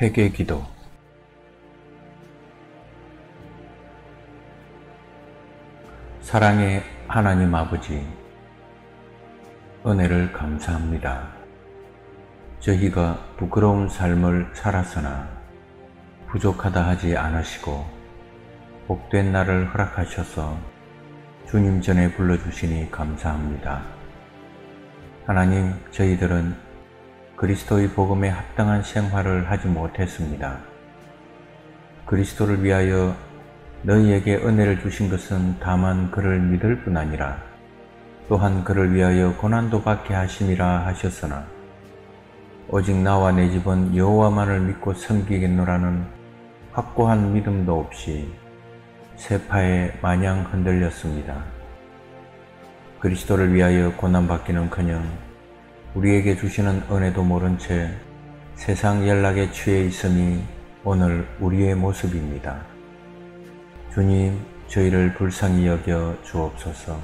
회개 기도 사랑의 하나님 아버지 은혜를 감사합니다. 저희가 부끄러운 삶을 살았으나 부족하다 하지 않으시고 복된 날을 허락하셔서 주님 전에 불러주시니 감사합니다. 하나님, 저희들은 그리스도의 복음에 합당한 생활을 하지 못했습니다. 그리스도를 위하여 너희에게 은혜를 주신 것은 다만 그를 믿을 뿐 아니라 또한 그를 위하여 고난도 받게 하심이라 하셨으나 오직 나와 내 집은 여호와만을 믿고 섬기겠노라는 확고한 믿음도 없이 세파에 마냥 흔들렸습니다. 그리스도를 위하여 고난받기는커녕 우리에게 주시는 은혜도 모른 채 세상 연락에 취해 있으니 오늘 우리의 모습입니다. 주님, 저희를 불쌍히 여겨 주옵소서.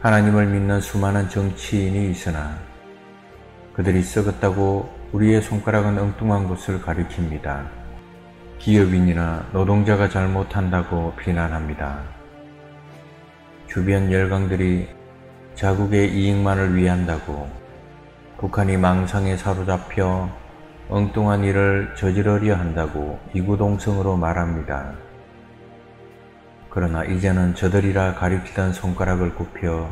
하나님을 믿는 수많은 정치인이 있으나 그들이 썩었다고 우리의 손가락은 엉뚱한 것을 가리킵니다. 기업인이나 노동자가 잘못한다고 비난합니다. 주변 열강들이 자국의 이익만을 위한다고 북한이 망상에 사로잡혀 엉뚱한 일을 저지르려 한다고 이구동성으로 말합니다. 그러나 이제는 저들이라 가리키던 손가락을 굽혀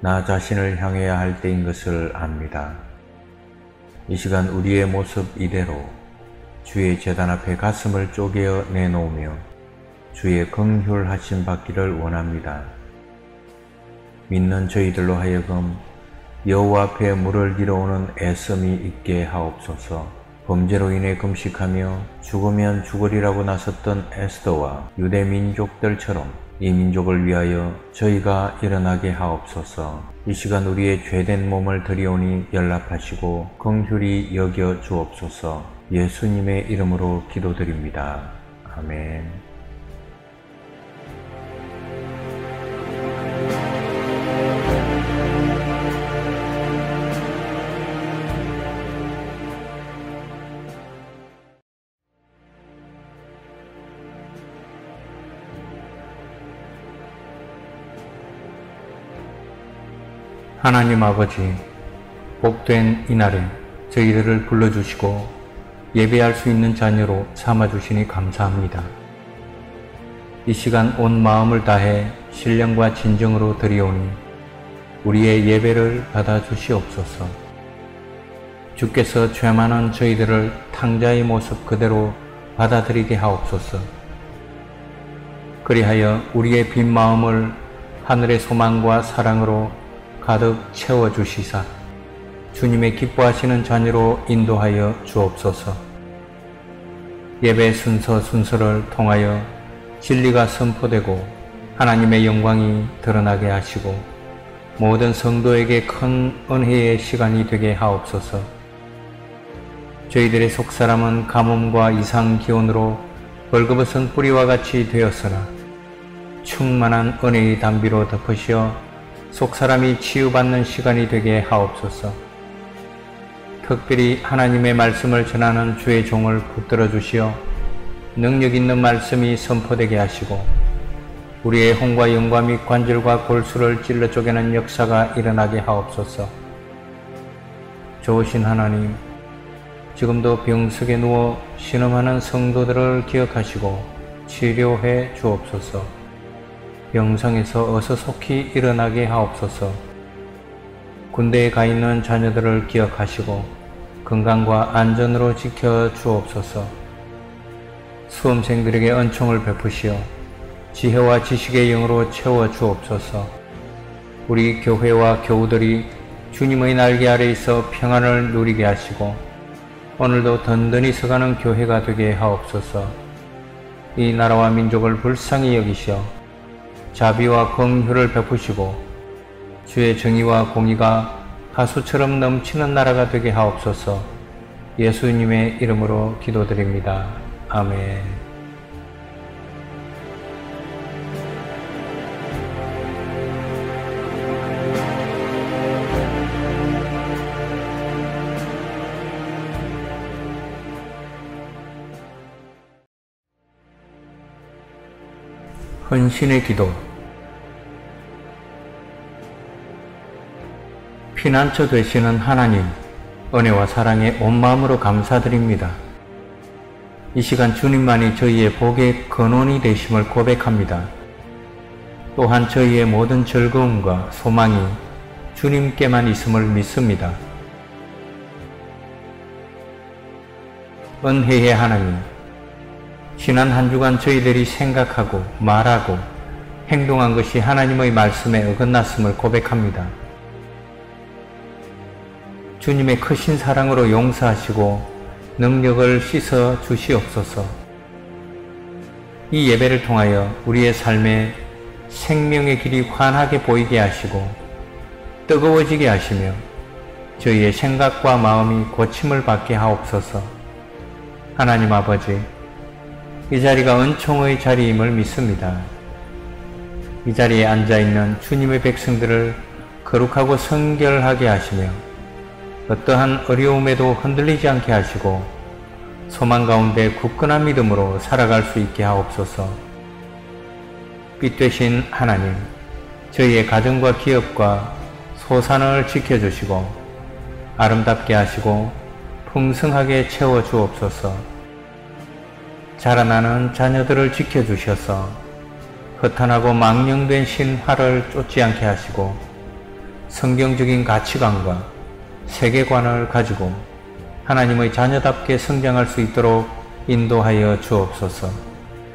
나 자신을 향해야 할 때인 것을 압니다. 이 시간 우리의 모습 이대로 주의 재단 앞에 가슴을 쪼개어 내놓으며 주의 긍휼하심 받기를 원합니다. 믿는 저희들로 하여금 여호와 앞에 물을 길어오는 애씀이 있게 하옵소서. 범죄로 인해 금식하며 죽으면 죽으리라고 나섰던 에스더와 유대 민족들처럼 이 민족을 위하여 저희가 일어나게 하옵소서. 이 시간 우리의 죄된 몸을 들이오니 연락하시고 긍휼히 여겨 주옵소서. 예수님의 이름으로 기도드립니다. 아멘. 하나님 아버지, 복된 이날에 저희들을 불러주시고 예배할 수 있는 자녀로 삼아주시니 감사합니다. 이 시간 온 마음을 다해 신령과 진정으로 드리오니 우리의 예배를 받아주시옵소서. 주께서 죄 많은 저희들을 탕자의 모습 그대로 받아들이게 하옵소서. 그리하여 우리의 빈 마음을 하늘의 소망과 사랑으로 가득 채워주시사 주님의 기뻐하시는 자녀로 인도하여 주옵소서. 예배 순서 순서를 통하여 진리가 선포되고 하나님의 영광이 드러나게 하시고 모든 성도에게 큰 은혜의 시간이 되게 하옵소서. 저희들의 속사람은 가뭄과 이상 기온으로 벌거벗은 뿌리와 같이 되었으나 충만한 은혜의 담비로 덮으시어 속 사람이 치유받는 시간이 되게 하옵소서. 특별히 하나님의 말씀을 전하는 주의 종을 붙들어 주시어 능력 있는 말씀이 선포되게 하시고 우리의 홍과 영과 및 관절과 골수를 찔러 쪼개는 역사가 일어나게 하옵소서. 좋으신 하나님, 지금도 병석에 누워 신음하는 성도들을 기억하시고 치료해 주옵소서. 영상에서 어서 속히 일어나게 하옵소서. 군대에 가 있는 자녀들을 기억하시고 건강과 안전으로 지켜 주옵소서. 수험생들에게 은총을 베푸시어 지혜와 지식의 영으로 채워 주옵소서. 우리 교회와 교우들이 주님의 날개 아래 있어 평안을 누리게 하시고 오늘도 든든히 서가는 교회가 되게 하옵소서. 이 나라와 민족을 불쌍히 여기시어 자비와 긍휼을 베푸시고 주의 정의와 공의가 가수처럼 넘치는 나라가 되게 하옵소서 예수님의 이름으로 기도드립니다. 아멘. 헌신의 기도 피난처 되시는 하나님, 은혜와 사랑에 온 마음으로 감사드립니다. 이 시간 주님만이 저희의 복의 근원이 되심을 고백합니다. 또한 저희의 모든 즐거움과 소망이 주님께만 있음을 믿습니다. 은혜의 하나님, 지난 한 주간 저희들이 생각하고 말하고 행동한 것이 하나님의 말씀에 어긋났음을 고백합니다. 주님의 크신 사랑으로 용서하시고 능력을 씻어 주시옵소서. 이 예배를 통하여 우리의 삶에 생명의 길이 환하게 보이게 하시고 뜨거워지게 하시며 저희의 생각과 마음이 고침을 받게 하옵소서. 하나님 아버지, 이 자리가 은총의 자리임을 믿습니다. 이 자리에 앉아있는 주님의 백성들을 거룩하고 성결하게 하시며 어떠한 어려움에도 흔들리지 않게 하시고 소망 가운데 굳건한 믿음으로 살아갈 수 있게 하옵소서. 빛 되신 하나님, 저희의 가정과 기업과 소산을 지켜주시고 아름답게 하시고 풍성하게 채워 주옵소서. 자라나는 자녀들을 지켜주셔서 허탄하고 망령된 신화를 쫓지 않게 하시고 성경적인 가치관과 세계관을 가지고 하나님의 자녀답게 성장할 수 있도록 인도하여 주옵소서.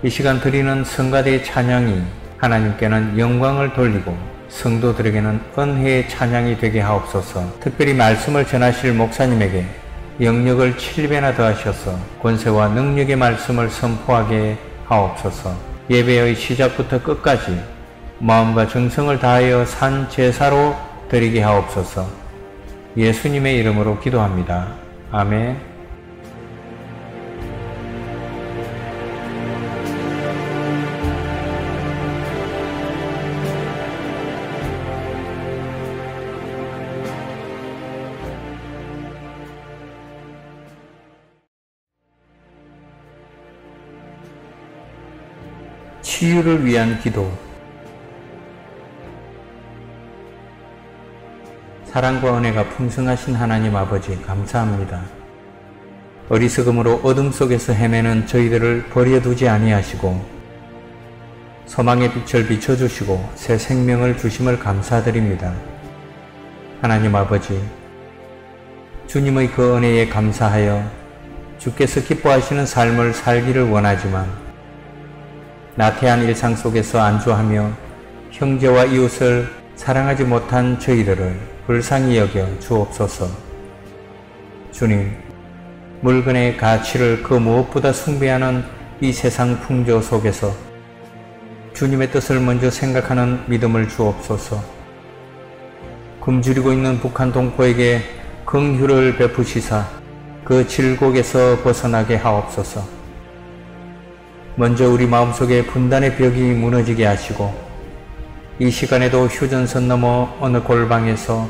이 시간 드리는 성가대의 찬양이 하나님께는 영광을 돌리고 성도들에게는 은혜의 찬양이 되게 하옵소서. 특별히 말씀을 전하실 목사님에게 영역을 7배나 더하셔서 권세와 능력의 말씀을 선포하게 하옵소서. 예배의 시작부터 끝까지 마음과 정성을 다하여 산 제사로 드리게 하옵소서. 예수님의 이름으로 기도합니다. 아멘. 치유를 위한 기도 사랑과 은혜가 풍성하신 하나님 아버지 감사합니다. 어리석음으로 어둠 속에서 헤매는 저희들을 버려두지 아니하시고 소망의 빛을 비춰주시고 새 생명을 주심을 감사드립니다. 하나님 아버지 주님의 그 은혜에 감사하여 주께서 기뻐하시는 삶을 살기를 원하지만 나태한 일상 속에서 안주하며 형제와 이웃을 사랑하지 못한 저희들을 불쌍히 여겨 주옵소서. 주님, 물건의 가치를 그 무엇보다 숭배하는 이 세상 풍조 속에서 주님의 뜻을 먼저 생각하는 믿음을 주옵소서. 굶주리고 있는 북한 동포에게 긍휼을 베푸시사 그 질곡에서 벗어나게 하옵소서. 먼저 우리 마음속에 분단의 벽이 무너지게 하시고 이 시간에도 휴전선 넘어 어느 골방에서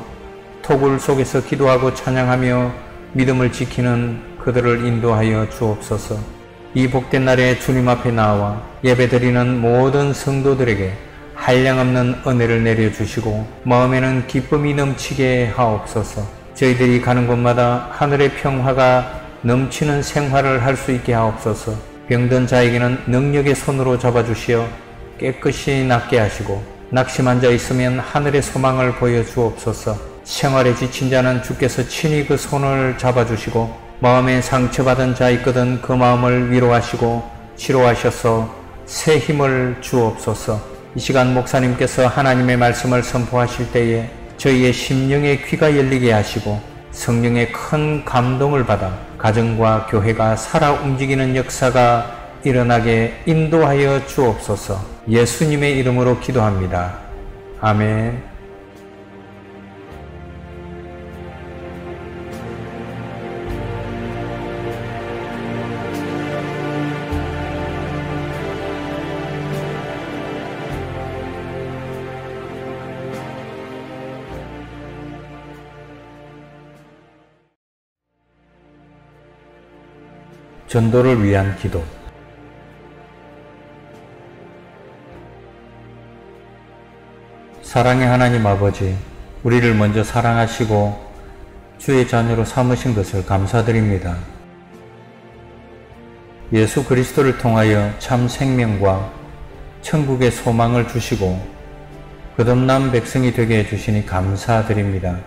토굴 속에서 기도하고 찬양하며 믿음을 지키는 그들을 인도하여 주옵소서. 이 복된 날에 주님 앞에 나와 예배드리는 모든 성도들에게 한량없는 은혜를 내려주시고 마음에는 기쁨이 넘치게 하옵소서. 저희들이 가는 곳마다 하늘의 평화가 넘치는 생활을 할 수 있게 하옵소서. 병든 자에게는 능력의 손으로 잡아주시어 깨끗이 낫게 하시고 낙심한 자 있으면 하늘의 소망을 보여주옵소서. 생활에 지친 자는 주께서 친히 그 손을 잡아주시고 마음에 상처받은 자 있거든 그 마음을 위로하시고 치료하셔서 새 힘을 주옵소서. 이 시간 목사님께서 하나님의 말씀을 선포하실 때에 저희의 심령의 귀가 열리게 하시고 성령의 큰 감동을 받아 가정과 교회가 살아 움직이는 역사가 일어나게 인도하여 주옵소서 예수님의 이름으로 기도합니다. 아멘. 전도를 위한 기도 사랑의 하나님 아버지, 우리를 먼저 사랑하시고 주의 자녀로 삼으신 것을 감사드립니다. 예수 그리스도를 통하여 참 생명과 천국의 소망을 주시고 거듭난 백성이 되게 해주시니 감사드립니다.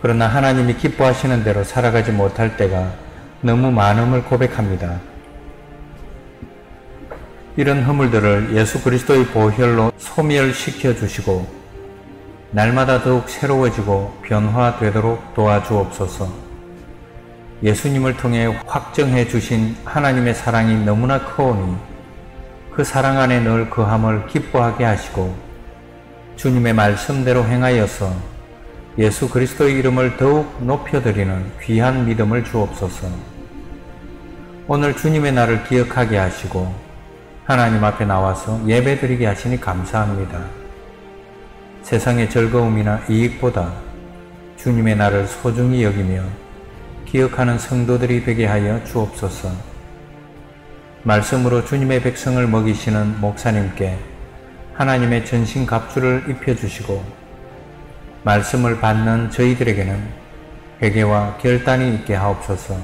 그러나 하나님이 기뻐하시는 대로 살아가지 못할 때가 너무 많음을 고백합니다. 이런 허물들을 예수 그리스도의 보혈로 소멸시켜 주시고 날마다 더욱 새로워지고 변화되도록 도와주옵소서. 예수님을 통해 확정해 주신 하나님의 사랑이 너무나 크오니 그 사랑 안에 늘 거함을 기뻐하게 하시고 주님의 말씀대로 행하여서 예수 그리스도의 이름을 더욱 높여드리는 귀한 믿음을 주옵소서. 오늘 주님의 날을 기억하게 하시고 하나님 앞에 나와서 예배드리게 하시니 감사합니다. 세상의 즐거움이나 이익보다 주님의 날을 소중히 여기며 기억하는 성도들이 되게 하여 주옵소서. 말씀으로 주님의 백성을 먹이시는 목사님께 하나님의 전신 갑주를 입혀주시고 말씀을 받는 저희들에게는 회개와 결단이 있게 하옵소서.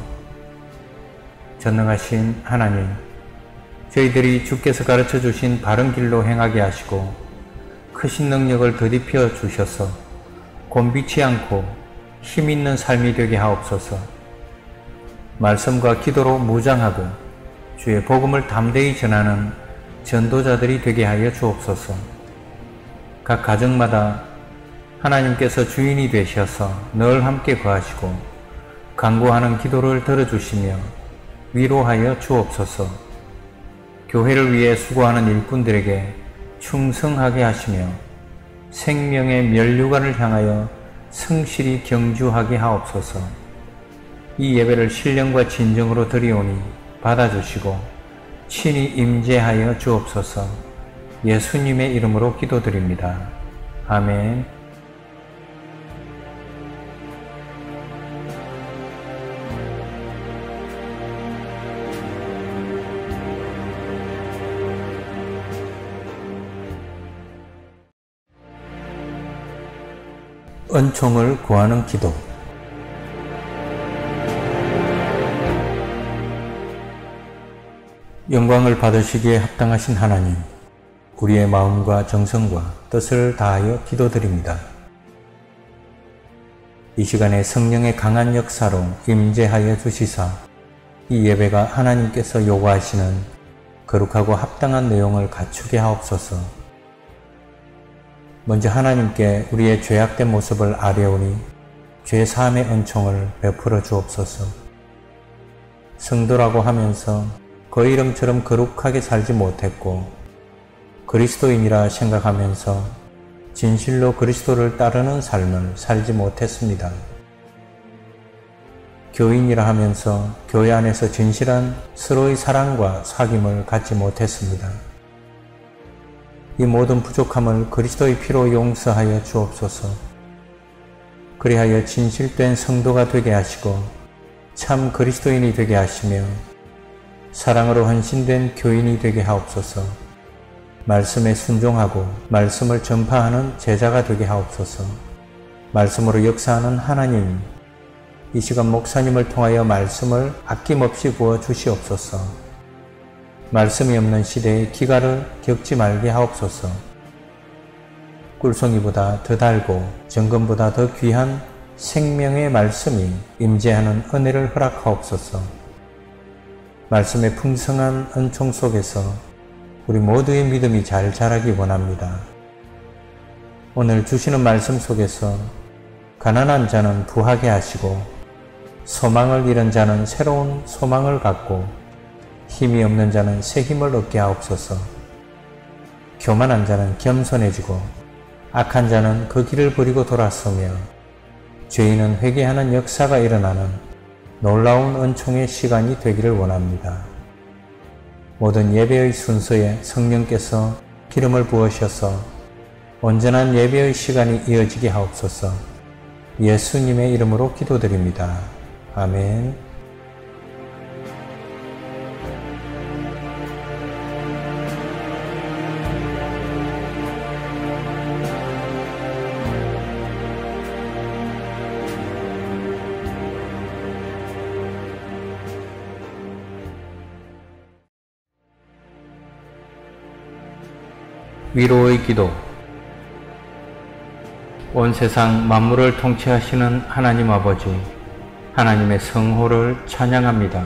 전능하신 하나님, 저희들이 주께서 가르쳐 주신 바른 길로 행하게 하시고 크신 능력을 더디펴 주셔서 곤비치 않고 힘 있는 삶이 되게 하옵소서. 말씀과 기도로 무장하고 주의 복음을 담대히 전하는 전도자들이 되게 하여 주옵소서. 각 가정마다 하나님께서 주인이 되셔서 늘 함께 거하시고 강구하는 기도를 들어주시며 위로하여 주옵소서. 교회를 위해 수고하는 일꾼들에게 충성하게 하시며 생명의 면류관을 향하여 성실히 경주하게 하옵소서. 이 예배를 신령과 진정으로 드리오니 받아주시고 친히 임재하여 주옵소서. 예수님의 이름으로 기도드립니다. 아멘. 은총을 구하는 기도 영광을 받으시기에 합당하신 하나님, 우리의 마음과 정성과 뜻을 다하여 기도드립니다. 이 시간에 성령의 강한 역사로 임재하여 주시사 이 예배가 하나님께서 요구하시는 거룩하고 합당한 내용을 갖추게 하옵소서. 먼저 하나님께 우리의 죄악된 모습을 아뢰오니 죄 사함의 은총을 베풀어 주옵소서. 성도라고 하면서 그 이름처럼 거룩하게 살지 못했고 그리스도인이라 생각하면서 진실로 그리스도를 따르는 삶을 살지 못했습니다. 교인이라 하면서 교회 안에서 진실한 서로의 사랑과 사귐을 갖지 못했습니다. 이 모든 부족함을 그리스도의 피로 용서하여 주옵소서. 그리하여 진실된 성도가 되게 하시고 참 그리스도인이 되게 하시며 사랑으로 헌신된 교인이 되게 하옵소서. 말씀에 순종하고 말씀을 전파하는 제자가 되게 하옵소서. 말씀으로 역사하는 하나님, 이 시간 목사님을 통하여 말씀을 아낌없이 부어 주시옵소서. 말씀이 없는 시대에 기가를 겪지 말게 하옵소서. 꿀송이보다 더 달고 정금보다 더 귀한 생명의 말씀이 임재하는 은혜를 허락하옵소서. 말씀의 풍성한 은총 속에서 우리 모두의 믿음이 잘 자라기 원합니다. 오늘 주시는 말씀 속에서 가난한 자는 부하게 하시고 소망을 잃은 자는 새로운 소망을 갖고 힘이 없는 자는 새 힘을 얻게 하옵소서. 교만한 자는 겸손해지고 악한 자는 그 길을 버리고 돌아서며 죄인은 회개하는 역사가 일어나는 놀라운 은총의 시간이 되기를 원합니다. 모든 예배의 순서에 성령께서 기름을 부으셔서 온전한 예배의 시간이 이어지게 하옵소서 예수님의 이름으로 기도드립니다. 아멘. 위로의 기도 온 세상 만물을 통치하시는 하나님 아버지 하나님의 성호를 찬양합니다.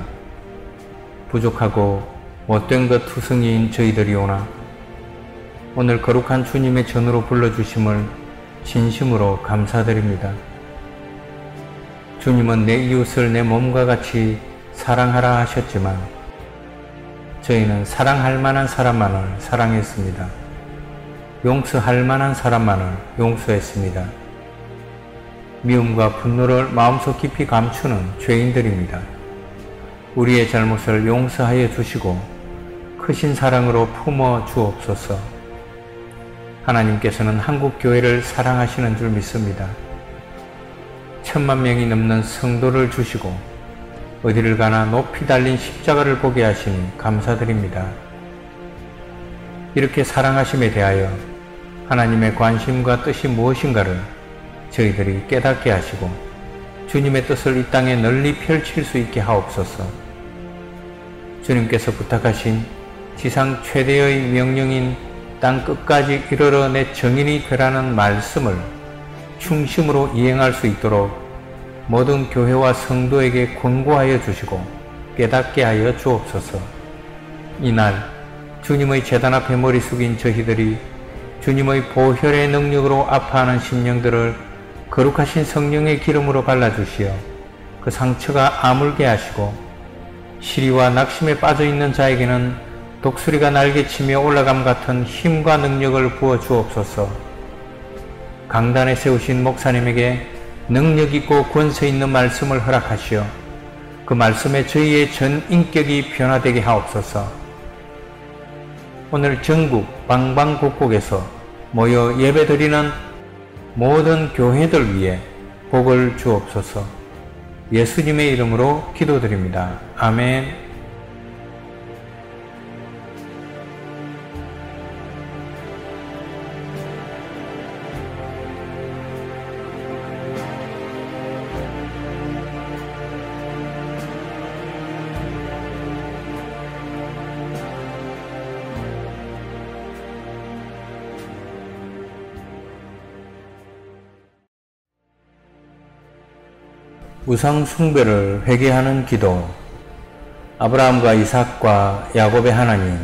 부족하고 못된 것 투성이인 저희들이오나 오늘 거룩한 주님의 전으로 불러주심을 진심으로 감사드립니다. 주님은 내 이웃을 내 몸과 같이 사랑하라 하셨지만 저희는 사랑할 만한 사람만을 사랑했습니다. 용서할 만한 사람만을 용서했습니다. 미움과 분노를 마음속 깊이 감추는 죄인들입니다. 우리의 잘못을 용서하여 주시고 크신 사랑으로 품어 주옵소서. 하나님께서는 한국 교회를 사랑하시는 줄 믿습니다. 천만 명이 넘는 성도를 주시고 어디를 가나 높이 달린 십자가를 보게 하시니 감사드립니다. 이렇게 사랑하심에 대하여 하나님의 관심과 뜻이 무엇인가를 저희들이 깨닫게 하시고 주님의 뜻을 이 땅에 널리 펼칠 수 있게 하옵소서. 주님께서 부탁하신 지상 최대의 명령인 땅 끝까지 이르러 내 정인이 되라는 말씀을 충심으로 이행할 수 있도록 모든 교회와 성도에게 권고하여 주시고 깨닫게 하여 주옵소서. 이날 주님의 재단 앞에 머리 숙인 저희들이 주님의 보혈의 능력으로 아파하는 심령들을 거룩하신 성령의 기름으로 발라주시어 그 상처가 아물게 하시고 시리와 낙심에 빠져있는 자에게는 독수리가 날개치며 올라감 같은 힘과 능력을 부어 주옵소서. 강단에 세우신 목사님에게 능력있고 권세있는 말씀을 허락하시어 그 말씀에 저희의 전 인격이 변화되게 하옵소서 오늘 전국 방방곡곡에서 모여 예배드리는 모든 교회들 위해 복을 주옵소서 예수님의 이름으로 기도드립니다. 아멘 우상 숭배를 회개하는 기도 아브라함과 이삭과 야곱의 하나님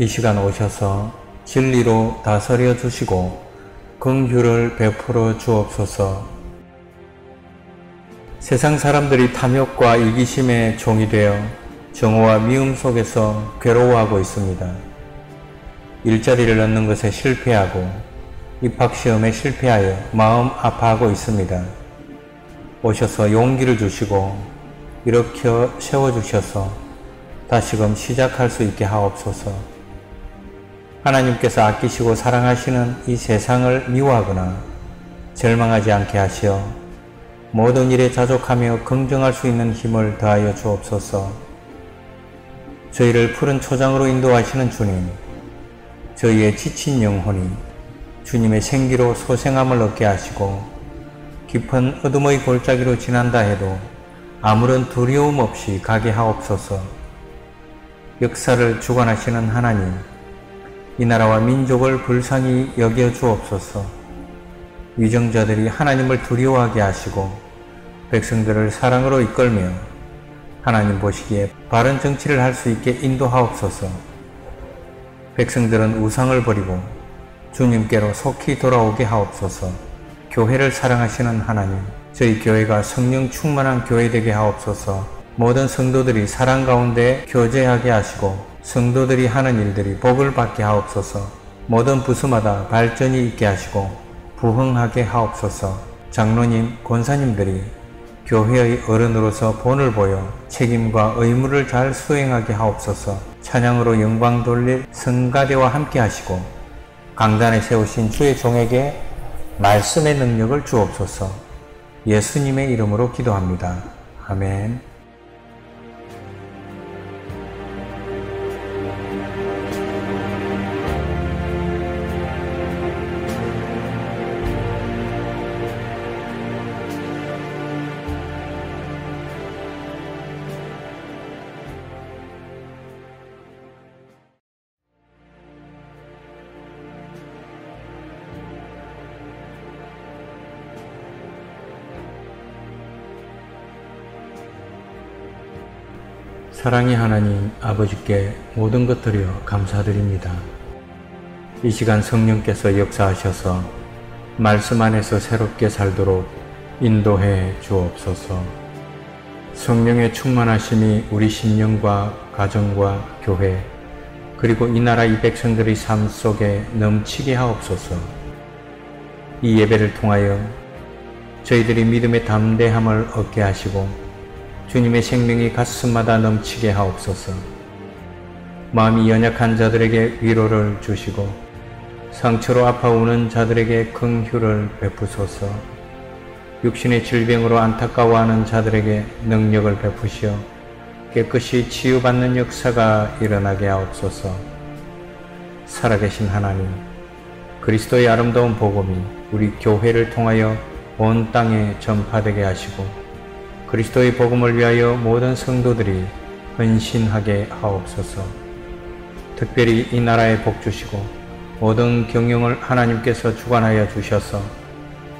이 시간 오셔서 진리로 다스려 주시고 긍휼을 베풀어 주옵소서 세상 사람들이 탐욕과 이기심의 종이 되어 정오와 미움 속에서 괴로워하고 있습니다. 일자리를 얻는 것에 실패하고 입학시험에 실패하여 마음 아파하고 있습니다. 오셔서 용기를 주시고 일으켜 세워주셔서 다시금 시작할 수 있게 하옵소서. 하나님께서 아끼시고 사랑하시는 이 세상을 미워하거나 절망하지 않게 하시어 모든 일에 자족하며 긍정할 수 있는 힘을 더하여 주옵소서. 저희를 푸른 초장으로 인도하시는 주님, 저희의 지친 영혼이 주님의 생기로 소생함을 얻게 하시고 깊은 어둠의 골짜기로 지난다 해도 아무런 두려움 없이 가게 하옵소서. 역사를 주관하시는 하나님, 이 나라와 민족을 불쌍히 여겨 주옵소서. 위정자들이 하나님을 두려워하게 하시고 백성들을 사랑으로 이끌며 하나님 보시기에 바른 정치를 할 수 있게 인도하옵소서. 백성들은 우상을 버리고 주님께로 속히 돌아오게 하옵소서. 교회를 사랑하시는 하나님, 저희 교회가 성령 충만한 교회 되게 하옵소서. 모든 성도들이 사랑 가운데 교제하게 하시고 성도들이 하는 일들이 복을 받게 하옵소서. 모든 부수마다 발전이 있게 하시고 부흥하게 하옵소서. 장로님, 권사님들이 교회의 어른으로서 본을 보여 책임과 의무를 잘 수행하게 하옵소서. 찬양으로 영광 돌릴 성가대와 함께 하시고 강단에 세우신 주의 종에게 말씀의 능력을 주옵소서 예수님의 이름으로 기도합니다. 아멘. 사랑의 하나님 아버지께 모든 것 드려 감사드립니다. 이 시간 성령께서 역사하셔서 말씀 안에서 새롭게 살도록 인도해 주옵소서. 성령의 충만하심이 우리 심령과 가정과 교회 그리고 이 나라 이 백성들의 삶 속에 넘치게 하옵소서. 이 예배를 통하여 저희들이 믿음의 담대함을 얻게 하시고 주님의 생명이 가슴마다 넘치게 하옵소서. 마음이 연약한 자들에게 위로를 주시고 상처로 아파오는 자들에게 긍휼을 베푸소서. 육신의 질병으로 안타까워하는 자들에게 능력을 베푸시어 깨끗이 치유받는 역사가 일어나게 하옵소서. 살아계신 하나님, 그리스도의 아름다운 복음이 우리 교회를 통하여 온 땅에 전파되게 하시고 그리스도의 복음을 위하여 모든 성도들이 헌신하게 하옵소서. 특별히 이 나라에 복 주시고 모든 경영을 하나님께서 주관하여 주셔서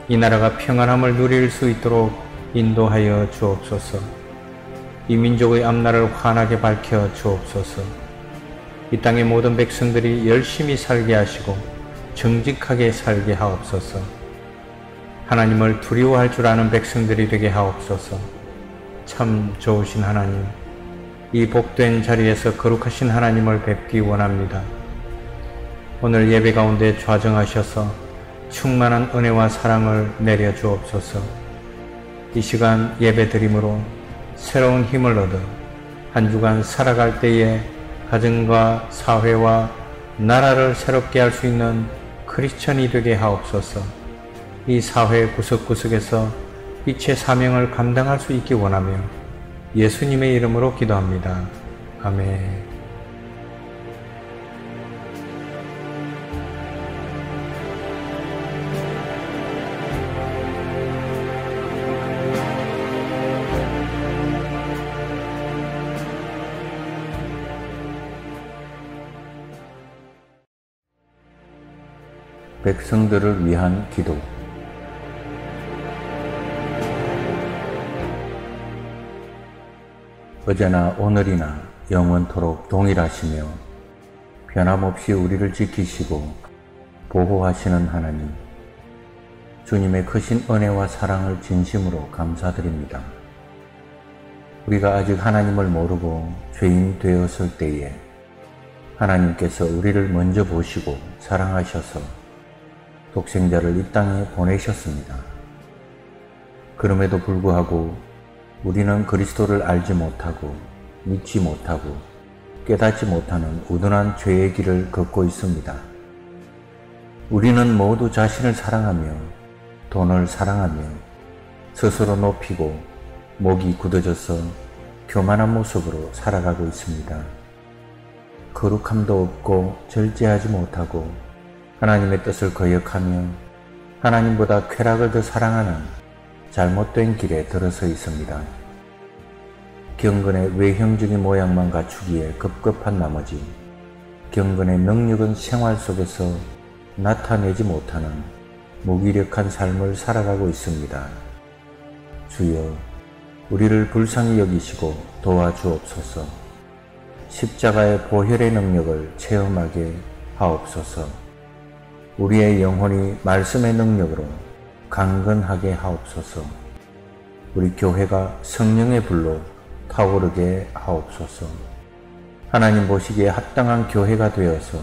이 나라가 평안함을 누릴 수 있도록 인도하여 주옵소서. 이 민족의 앞날을 환하게 밝혀 주옵소서. 이 땅의 모든 백성들이 열심히 살게 하시고 정직하게 살게 하옵소서. 하나님을 두려워할 줄 아는 백성들이 되게 하옵소서. 참 좋으신 하나님, 이 복된 자리에서 거룩하신 하나님을 뵙기 원합니다. 오늘 예배 가운데 좌정하셔서 충만한 은혜와 사랑을 내려 주옵소서. 이 시간 예배 드림으로 새로운 힘을 얻어 한 주간 살아갈 때에 가정과 사회와 나라를 새롭게 할 수 있는 크리스천이 되게 하옵소서. 이 사회 구석구석에서 빛의 사명을 감당할 수 있기 원하며 예수님의 이름으로 기도합니다. 아멘. 백성들을 위한 기도 어제나 오늘이나 영원토록 동일하시며 변함없이 우리를 지키시고 보호하시는 하나님, 주님의 크신 은혜와 사랑을 진심으로 감사드립니다. 우리가 아직 하나님을 모르고 죄인 되었을 때에 하나님께서 우리를 먼저 보시고 사랑하셔서 독생자를 이 땅에 보내셨습니다. 그럼에도 불구하고 우리는 그리스도를 알지 못하고 믿지 못하고 깨닫지 못하는 우둔한 죄의 길을 걷고 있습니다. 우리는 모두 자신을 사랑하며 돈을 사랑하며 스스로 높이고 목이 굳어져서 교만한 모습으로 살아가고 있습니다. 거룩함도 없고 절제하지 못하고 하나님의 뜻을 거역하며 하나님보다 쾌락을 더 사랑하는 잘못된 길에 들어서 있습니다. 경건의 외형적인 모양만 갖추기에 급급한 나머지 경건의 능력은 생활 속에서 나타내지 못하는 무기력한 삶을 살아가고 있습니다. 주여, 우리를 불쌍히 여기시고 도와주옵소서. 십자가의 보혈의 능력을 체험하게 하옵소서. 우리의 영혼이 말씀의 능력으로 강건하게 하옵소서. 우리 교회가 성령의 불로 타오르게 하옵소서. 하나님 보시기에 합당한 교회가 되어서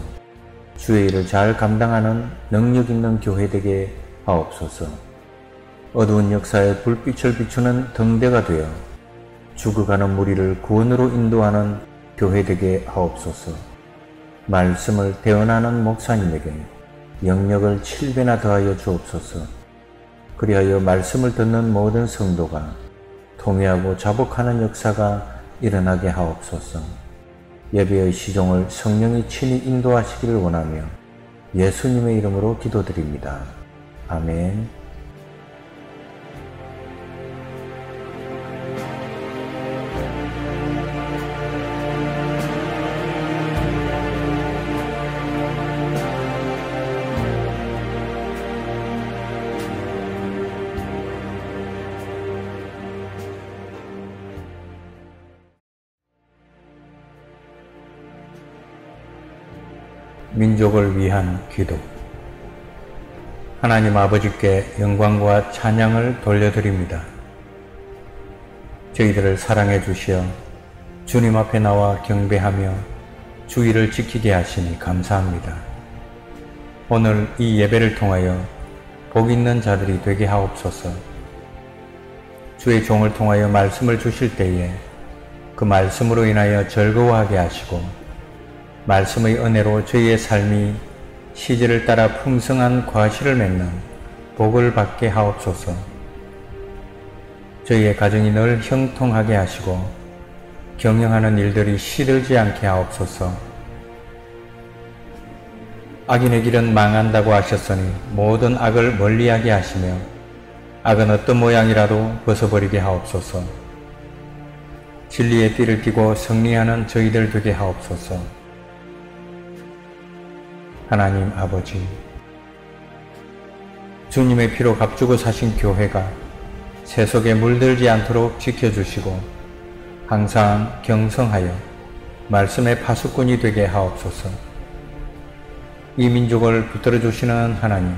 주의 일을 잘 감당하는 능력 있는 교회 되게 하옵소서. 어두운 역사에 불빛을 비추는 등대가 되어 죽어가는 무리를 구원으로 인도하는 교회 되게 하옵소서. 말씀을 대언하는 목사님에게 영역을 7배나 더하여 주옵소서. 그리하여 말씀을 듣는 모든 성도가 통회하고 자복하는 역사가 일어나게 하옵소서. 예배의 시종을 성령이 친히 인도하시기를 원하며 예수님의 이름으로 기도드립니다. 아멘. 민족을 위한 기도 하나님 아버지께 영광과 찬양을 돌려드립니다. 저희들을 사랑해 주시어 주님 앞에 나와 경배하며 주의를 지키게 하시니 감사합니다. 오늘 이 예배를 통하여 복 있는 자들이 되게 하옵소서. 주의 종을 통하여 말씀을 주실 때에 그 말씀으로 인하여 즐거워하게 하시고 말씀의 은혜로 저희의 삶이 시절을 따라 풍성한 과실을 맺는 복을 받게 하옵소서. 저희의 가정이 늘 형통하게 하시고 경영하는 일들이 시들지 않게 하옵소서. 악인의 길은 망한다고 하셨으니 모든 악을 멀리하게 하시며 악은 어떤 모양이라도 벗어버리게 하옵소서. 진리의 띠를 띠고 승리하는 저희들 되게 하옵소서. 하나님 아버지, 주님의 피로 값주고 사신 교회가 세속에 물들지 않도록 지켜주시고 항상 경성하여 말씀의 파수꾼이 되게 하옵소서. 이 민족을 붙들어 주시는 하나님,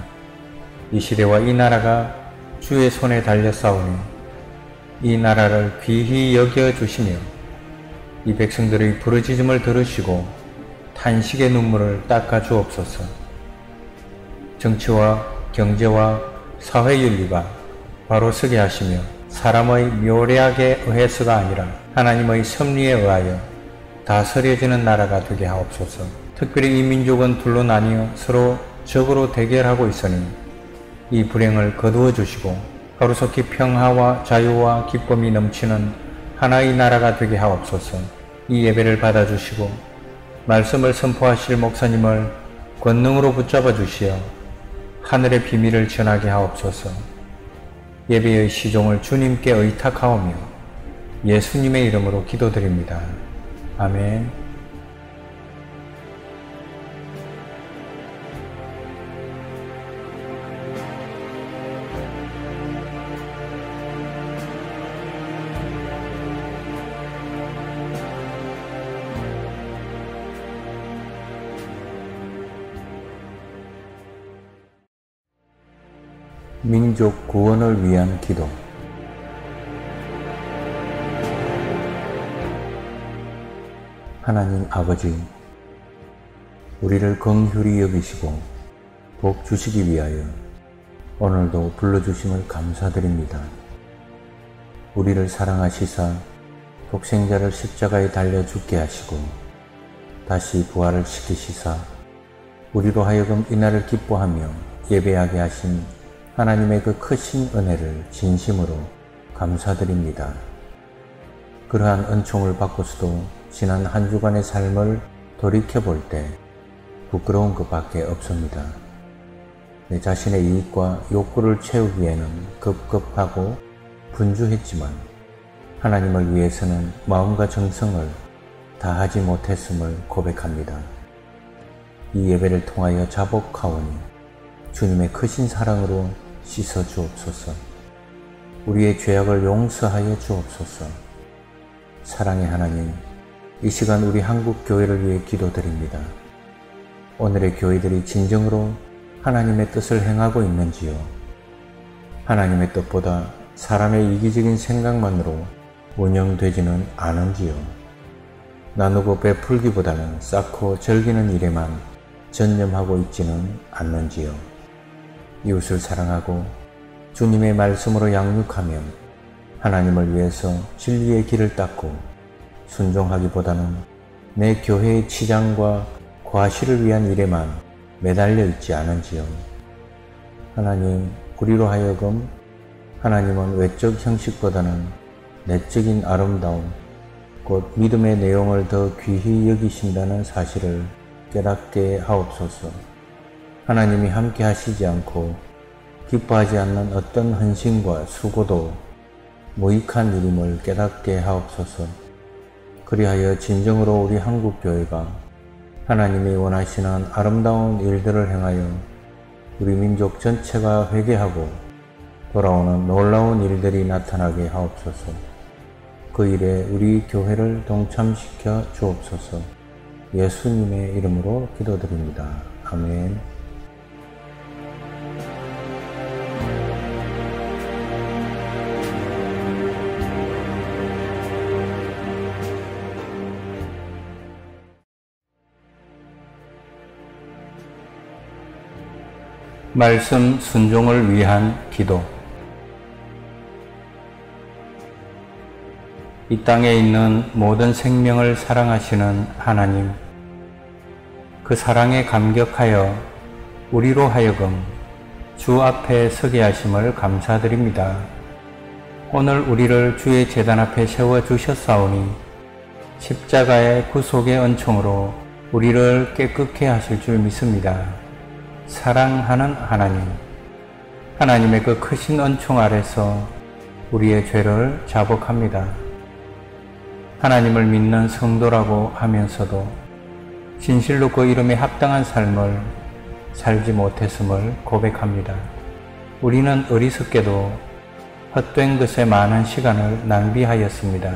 이 시대와 이 나라가 주의 손에 달려 싸우니 이 나라를 귀히 여겨 주시며 이 백성들의 부르짖음을 들으시고 탄식의 눈물을 닦아 주옵소서. 정치와 경제와 사회윤리가 바로 서게 하시며 사람의 묘례하게 의해서가 아니라 하나님의 섭리에 의하여 다스려지는 나라가 되게 하옵소서. 특별히 이 민족은 둘로 나뉘어 서로 적으로 대결하고 있으니 이 불행을 거두어 주시고 하루속히 평화와 자유와 기쁨이 넘치는 하나의 나라가 되게 하옵소서. 이 예배를 받아주시고 말씀을 선포하실 목사님을 권능으로 붙잡아 주시어 하늘의 비밀을 전하게 하옵소서. 예배의 시종을 주님께 의탁하오며 예수님의 이름으로 기도드립니다. 아멘. 민족 구원을 위한 기도 하나님 아버지, 우리를 긍휼히 여기시고 복 주시기 위하여 오늘도 불러주심을 감사드립니다. 우리를 사랑하시사 독생자를 십자가에 달려 죽게 하시고 다시 부활을 시키시사 우리로 하여금 이날을 기뻐하며 예배하게 하신 하나님의 그 크신 은혜를 진심으로 감사드립니다. 그러한 은총을 받고서도 지난 한 주간의 삶을 돌이켜볼 때 부끄러운 것밖에 없습니다. 내 자신의 이익과 욕구를 채우기에는 급급하고 분주했지만 하나님을 위해서는 마음과 정성을 다하지 못했음을 고백합니다. 이 예배를 통하여 자복하오니 주님의 크신 사랑으로 씻어 주옵소서. 우리의 죄악을 용서하여 주옵소서. 사랑의 하나님, 이 시간 우리 한국 교회를 위해 기도드립니다. 오늘의 교회들이 진정으로 하나님의 뜻을 행하고 있는지요? 하나님의 뜻보다 사람의 이기적인 생각만으로 운영되지는 않은지요? 나누고 베풀기보다는 쌓고 즐기는 일에만 전념하고 있지는 않는지요? 이웃을 사랑하고 주님의 말씀으로 양육하면 하나님을 위해서 진리의 길을 닦고 순종하기보다는 내 교회의 치장과 과실을 위한 일에만 매달려 있지 않은지요. 하나님, 우리로 하여금 하나님은 외적 형식보다는 내적인 아름다움, 곧 믿음의 내용을 더 귀히 여기신다는 사실을 깨닫게 하옵소서. 하나님이 함께 하시지 않고 기뻐하지 않는 어떤 헌신과 수고도 무익한 일임을 깨닫게 하옵소서. 그리하여 진정으로 우리 한국교회가 하나님이 원하시는 아름다운 일들을 행하여 우리 민족 전체가 회개하고 돌아오는 놀라운 일들이 나타나게 하옵소서. 그 일에 우리 교회를 동참시켜 주옵소서. 예수님의 이름으로 기도드립니다. 아멘. 말씀 순종을 위한 기도 이 땅에 있는 모든 생명을 사랑하시는 하나님 그 사랑에 감격하여 우리로 하여금 주 앞에 서게 하심을 감사드립니다. 오늘 우리를 주의 재단 앞에 세워 주셨사오니 십자가의 구속의 은총으로 우리를 깨끗게 하실 줄 믿습니다. 사랑하는 하나님, 하나님의 그 크신 은총 아래서 우리의 죄를 자복합니다. 하나님을 믿는 성도라고 하면서도 진실로 그 이름에 합당한 삶을 살지 못했음을 고백합니다. 우리는 어리석게도 헛된 것에 많은 시간을 낭비하였습니다.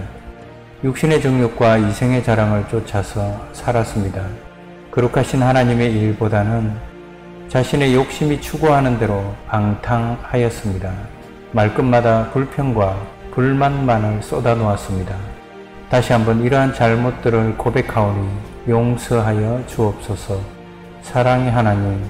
육신의 정욕과 이생의 자랑을 쫓아서 살았습니다. 거룩하신 하나님의 일보다는 자신의 욕심이 추구하는 대로 방탕하였습니다. 말끝마다 불평과 불만만을 쏟아놓았습니다. 다시 한번 이러한 잘못들을 고백하오니 용서하여 주옵소서. 사랑의 하나님,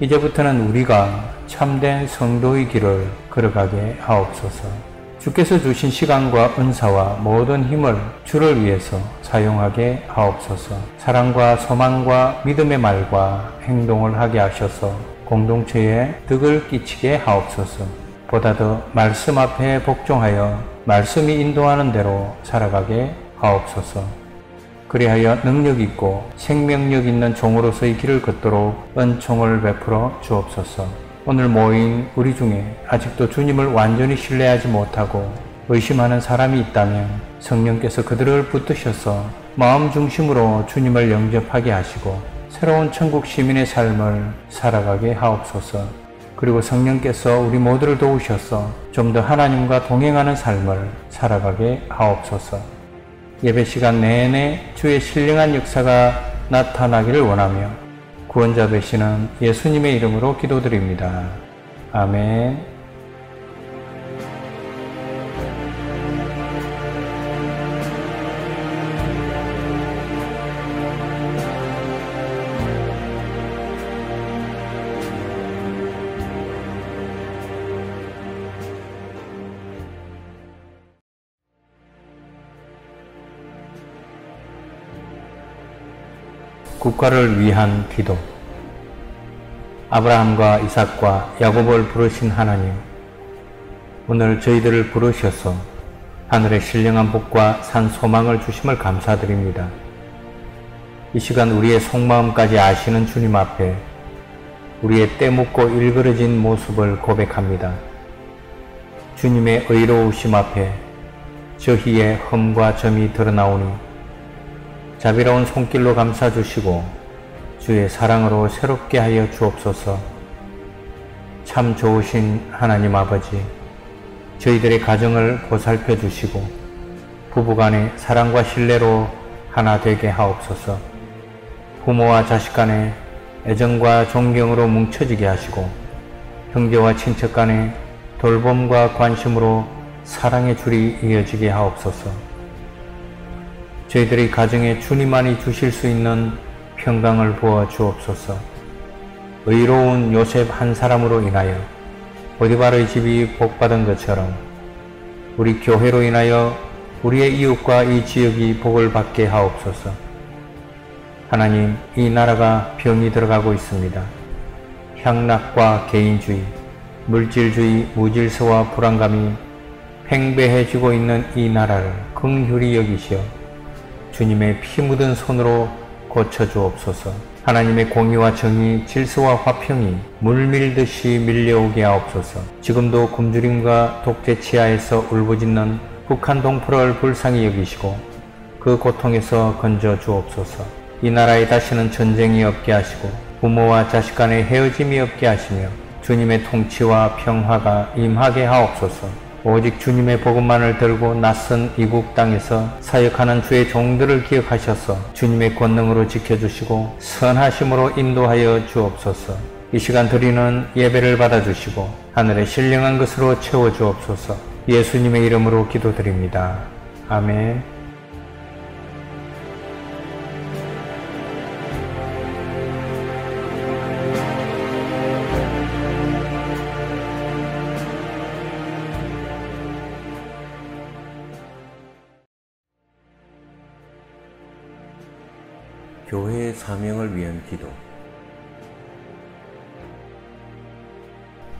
이제부터는 우리가 참된 성도의 길을 걸어가게 하옵소서. 주께서 주신 시간과 은사와 모든 힘을 주를 위해서 사용하게 하옵소서. 사랑과 소망과 믿음의 말과 행동을 하게 하셔서 공동체에 득을 끼치게 하옵소서. 보다 더 말씀 앞에 복종하여 말씀이 인도하는 대로 살아가게 하옵소서. 그리하여 능력 있고 생명력 있는 종으로서의 길을 걷도록 은총을 베풀어 주옵소서. 오늘 모인 우리 중에 아직도 주님을 완전히 신뢰하지 못하고 의심하는 사람이 있다면 성령께서 그들을 붙드셔서 마음 중심으로 주님을 영접하게 하시고 새로운 천국 시민의 삶을 살아가게 하옵소서. 그리고 성령께서 우리 모두를 도우셔서 좀 더 하나님과 동행하는 삶을 살아가게 하옵소서. 예배 시간 내내 주의 신령한 역사가 나타나기를 원하며 구원자 되시는 예수님의 이름으로 기도드립니다. 아멘. 국가를 위한 기도. 아브라함과 이삭과 야곱을 부르신 하나님, 오늘 저희들을 부르셔서 하늘의 신령한 복과 산 소망을 주심을 감사드립니다. 이 시간 우리의 속마음까지 아시는 주님 앞에 우리의 때묻고 일그러진 모습을 고백합니다. 주님의 의로우심 앞에 저희의 흠과 점이 드러나오니 자비로운 손길로 감싸주시고 주의 사랑으로 새롭게 하여 주옵소서. 참 좋으신 하나님 아버지 저희들의 가정을 보살펴 주시고 부부간의 사랑과 신뢰로 하나 되게 하옵소서. 부모와 자식 간의 애정과 존경으로 뭉쳐지게 하시고 형제와 친척 간의 돌봄과 관심으로 사랑의 줄이 이어지게 하옵소서 저희들의 가정에 주님만이 주실 수 있는 평강을 부어 주옵소서. 의로운 요셉 한 사람으로 인하여 보디바르의 집이 복받은 것처럼 우리 교회로 인하여 우리의 이웃과 이 지역이 복을 받게 하옵소서. 하나님, 이 나라가 병이 들어가고 있습니다. 향락과 개인주의, 물질주의, 무질서와 불안감이 팽배해지고 있는 이 나라를 긍휼히 여기시어 주님의 피 묻은 손으로 고쳐주옵소서. 하나님의 공의와 정의, 질서와 화평이 물밀듯이 밀려오게 하옵소서. 지금도 굶주림과 독재 치하에서 울부짖는 북한 동포를 불쌍히 여기시고 그 고통에서 건져 주옵소서. 이 나라에 다시는 전쟁이 없게 하시고 부모와 자식 간의 헤어짐이 없게 하시며 주님의 통치와 평화가 임하게 하옵소서. 오직 주님의 복음만을 들고 낯선 이국 땅에서 사역하는 주의 종들을 기억하셔서 주님의 권능으로 지켜주시고 선하심으로 인도하여 주옵소서. 이 시간 드리는 예배를 받아주시고 하늘에 신령한 것으로 채워주옵소서. 예수님의 이름으로 기도드립니다. 아멘. 사명을 위한 기도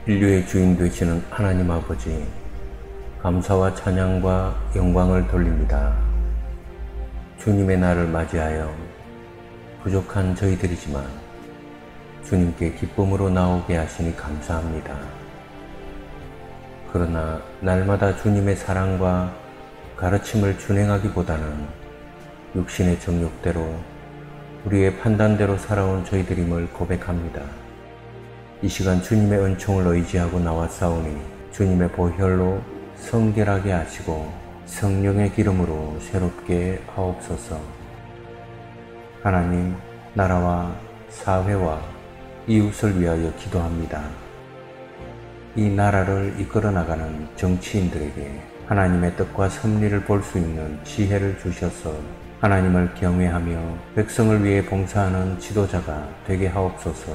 인류의 주인 되시는 하나님 아버지 감사와 찬양과 영광을 돌립니다. 주님의 날을 맞이하여 부족한 저희들이지만 주님께 기쁨으로 나오게 하시니 감사합니다. 그러나 날마다 주님의 사랑과 가르침을 준행하기보다는 육신의 정욕대로 우리의 판단대로 살아온 저희들임을 고백합니다. 이 시간 주님의 은총을 의지하고 나왔사오니 주님의 보혈로 성결하게 하시고 성령의 기름으로 새롭게 하옵소서. 하나님, 나라와 사회와 이웃을 위하여 기도합니다. 이 나라를 이끌어 나가는 정치인들에게 하나님의 뜻과 섭리를 볼 수 있는 지혜를 주셔서 하나님을 경외하며 백성을 위해 봉사하는 지도자가 되게 하옵소서.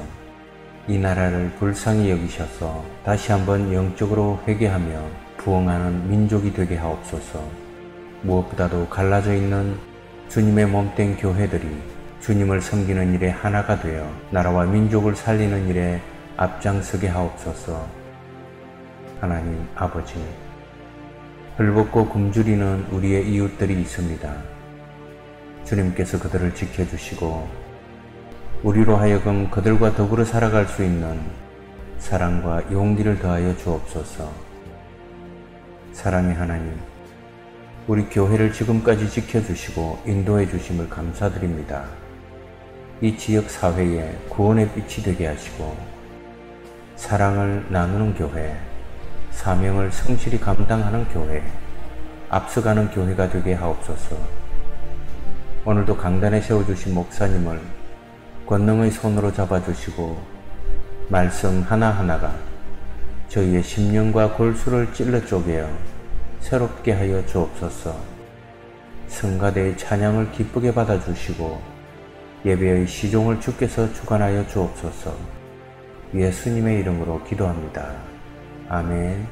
이 나라를 불쌍히 여기셔서 다시 한번 영적으로 회개하며 부흥하는 민족이 되게 하옵소서. 무엇보다도 갈라져 있는 주님의 몸된 교회들이 주님을 섬기는 일에 하나가 되어 나라와 민족을 살리는 일에 앞장서게 하옵소서. 하나님 아버지, 헐벗고 굶주리는 우리의 이웃들이 있습니다. 주님께서 그들을 지켜주시고 우리로 하여금 그들과 더불어 살아갈 수 있는 사랑과 용기를 더하여 주옵소서. 사랑의 하나님, 우리 교회를 지금까지 지켜주시고 인도해 주심을 감사드립니다. 이 지역 사회에 구원의 빛이 되게 하시고 사랑을 나누는 교회, 사명을 성실히 감당하는 교회, 앞서가는 교회가 되게 하옵소서. 오늘도 강단에 세워주신 목사님을 권능의 손으로 잡아주시고 말씀 하나하나가 저희의 심령과 골수를 찔러 쪼개어 새롭게 하여 주옵소서. 성가대의 찬양을 기쁘게 받아주시고 예배의 시종을 주께서 주관하여 주옵소서. 예수님의 이름으로 기도합니다. 아멘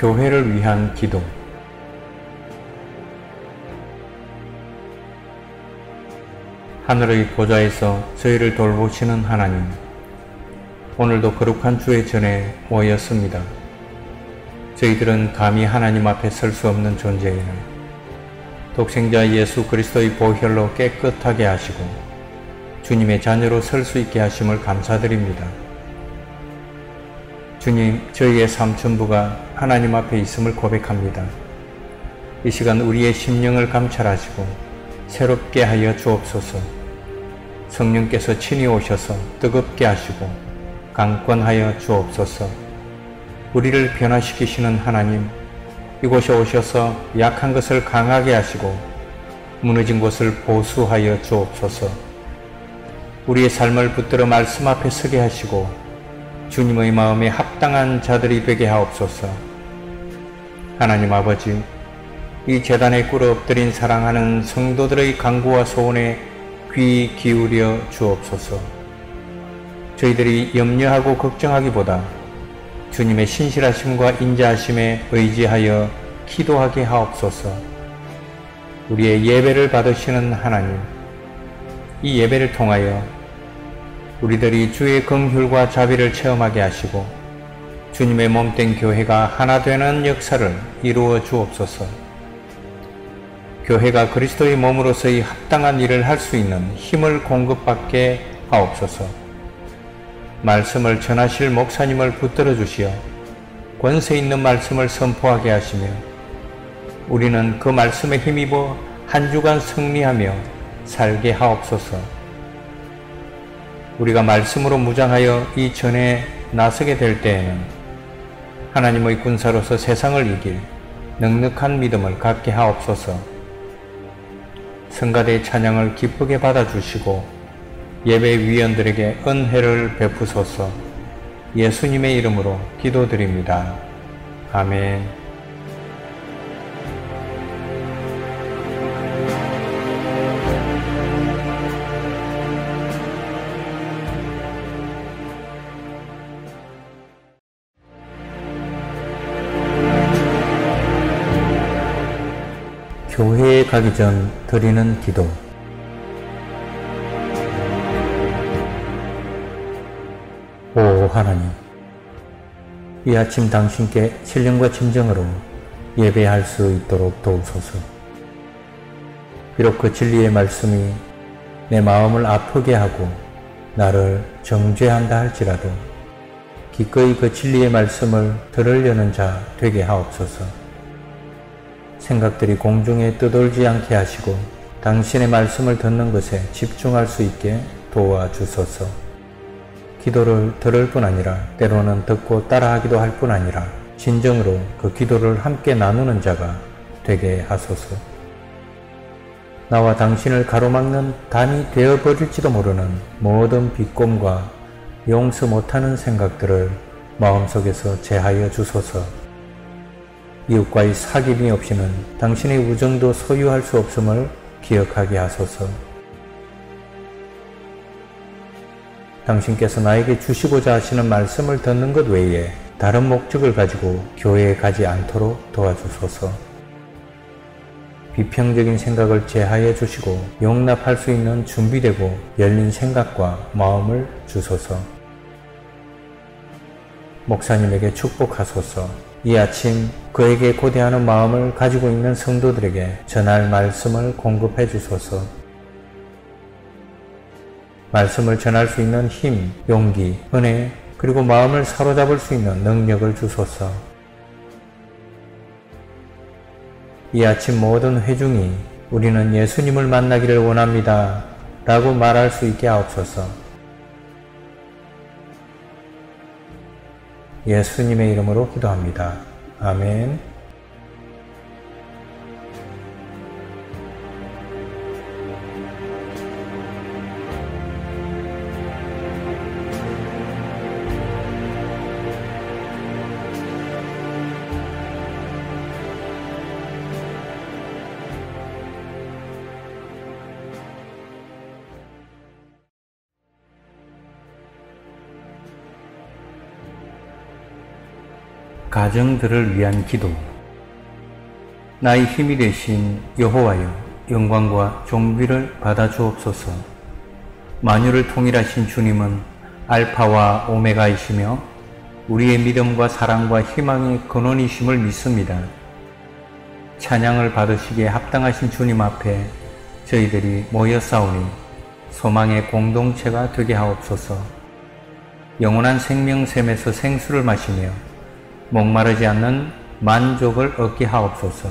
교회를 위한 기도 하늘의 보좌에서 저희를 돌보시는 하나님 오늘도 거룩한 주의 전에 모였습니다. 저희들은 감히 하나님 앞에 설 수 없는 존재이나 독생자 예수 그리스도의 보혈로 깨끗하게 하시고 주님의 자녀로 설 수 있게 하심을 감사드립니다. 주님, 저희의 삶 전부가 하나님 앞에 있음을 고백합니다. 이 시간 우리의 심령을 감찰하시고 새롭게 하여 주옵소서. 성령께서 친히 오셔서 뜨겁게 하시고 강권하여 주옵소서. 우리를 변화시키시는 하나님, 이곳에 오셔서 약한 것을 강하게 하시고 무너진 곳을 보수하여 주옵소서. 우리의 삶을 붙들어 말씀 앞에 서게 하시고 주님의 마음에 합당한 자들이 되게 하옵소서. 하나님 아버지, 이 재단에 꿇어 엎드린 사랑하는 성도들의 강구와 소원에 귀 기울여 주옵소서. 저희들이 염려하고 걱정하기보다 주님의 신실하심과 인자하심에 의지하여 기도하게 하옵소서. 우리의 예배를 받으시는 하나님, 이 예배를 통하여 우리들이 주의 긍휼과 자비를 체험하게 하시고 주님의 몸된 교회가 하나 되는 역사를 이루어 주옵소서. 교회가 그리스도의 몸으로서의 합당한 일을 할 수 있는 힘을 공급받게 하옵소서. 말씀을 전하실 목사님을 붙들어 주시어 권세 있는 말씀을 선포하게 하시며 우리는 그 말씀에 힘입어 한 주간 승리하며 살게 하옵소서. 우리가 말씀으로 무장하여 이 전에 나서게 될 때에는 하나님의 군사로서 세상을 이길 넉넉한 믿음을 갖게 하옵소서. 성가대의 찬양을 기쁘게 받아주시고 예배 위원들에게 은혜를 베푸소서 예수님의 이름으로 기도드립니다. 아멘. 가기 전 드리는 기도. 오 하나님, 이 아침 당신께 신령과 진정으로 예배할 수 있도록 도우소서. 비록 그 진리의 말씀이 내 마음을 아프게 하고 나를 정죄한다 할지라도 기꺼이 그 진리의 말씀을 들으려는 자 되게 하옵소서. 생각들이 공중에 떠돌지 않게 하시고 당신의 말씀을 듣는 것에 집중할 수 있게 도와주소서. 기도를 들을 뿐 아니라 때로는 듣고 따라하기도 할 뿐 아니라 진정으로 그 기도를 함께 나누는 자가 되게 하소서. 나와 당신을 가로막는 담이 되어버릴지도 모르는 모든 비꼼과 용서 못하는 생각들을 마음속에서 제하여 주소서. 이웃과의 사귐이 없이는 당신의 우정도 소유할 수 없음을 기억하게 하소서. 당신께서 나에게 주시고자 하시는 말씀을 듣는 것 외에 다른 목적을 가지고 교회에 가지 않도록 도와주소서. 비평적인 생각을 제하해 주시고 용납할 수 있는 준비되고 열린 생각과 마음을 주소서. 목사님에게 축복하소서. 이 아침 그에게 고대하는 마음을 가지고 있는 성도들에게 전할 말씀을 공급해 주소서. 말씀을 전할 수 있는 힘, 용기, 은혜, 그리고 마음을 사로잡을 수 있는 능력을 주소서. 이 아침 모든 회중이 우리는 예수님을 만나기를 원합니다. 라고 말할 수 있게 하옵소서. 예수님의 이름으로 기도합니다. 아멘. 가정들을 위한 기도. 나의 힘이 되신 여호와여 영광과 존귀를 받아 주옵소서. 만유를 통일하신 주님은 알파와 오메가이시며 우리의 믿음과 사랑과 희망의 근원이심을 믿습니다. 찬양을 받으시기에 합당하신 주님 앞에 저희들이 모여 싸우니 소망의 공동체가 되게 하옵소서. 영원한 생명샘에서 생수를 마시며 목마르지 않는 만족을 얻게 하옵소서.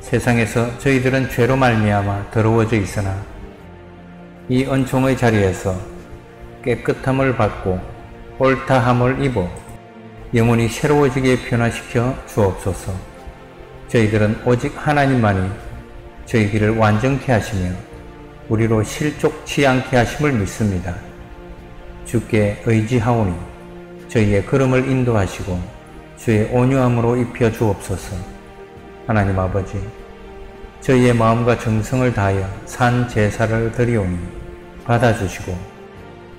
세상에서 저희들은 죄로 말미암아 더러워져 있으나 이 은총의 자리에서 깨끗함을 받고 옳다함을 입어 영혼이 새로워지게 변화시켜 주옵소서. 저희들은 오직 하나님만이 저희 길을 완전케 하시며 우리로 실족치 않게 하심을 믿습니다. 주께 의지하오니 저희의 걸음을 인도하시고 주의 온유함으로 입혀 주옵소서. 하나님 아버지, 저희의 마음과 정성을 다하여 산 제사를 드리오니 받아주시고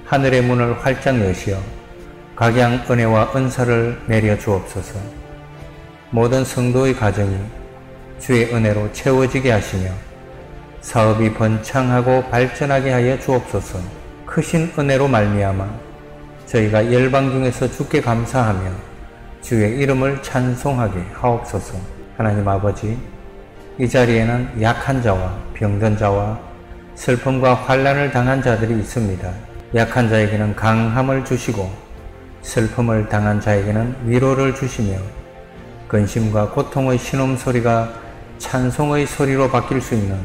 하늘의 문을 활짝 여시어 각양 은혜와 은사를 내려 주옵소서. 모든 성도의 가정이 주의 은혜로 채워지게 하시며 사업이 번창하고 발전하게 하여 주옵소서. 크신 은혜로 말미암아 저희가 열방 중에서 주께 감사하며 주의 이름을 찬송하게 하옵소서. 하나님 아버지, 이 자리에는 약한 자와 병든 자와 슬픔과 환란을 당한 자들이 있습니다. 약한 자에게는 강함을 주시고 슬픔을 당한 자에게는 위로를 주시며 근심과 고통의 신음 소리가 찬송의 소리로 바뀔 수 있는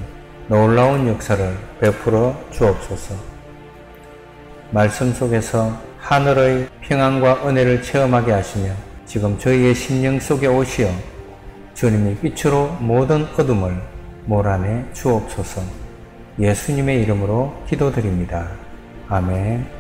놀라운 역사를 베풀어 주옵소서. 말씀 속에서 하늘의 평안과 은혜를 체험하게 하시며 지금 저희의 심령 속에 오시어 주님의 빛으로 모든 어둠을 몰아내 주옵소서. 예수님의 이름으로 기도드립니다. 아멘.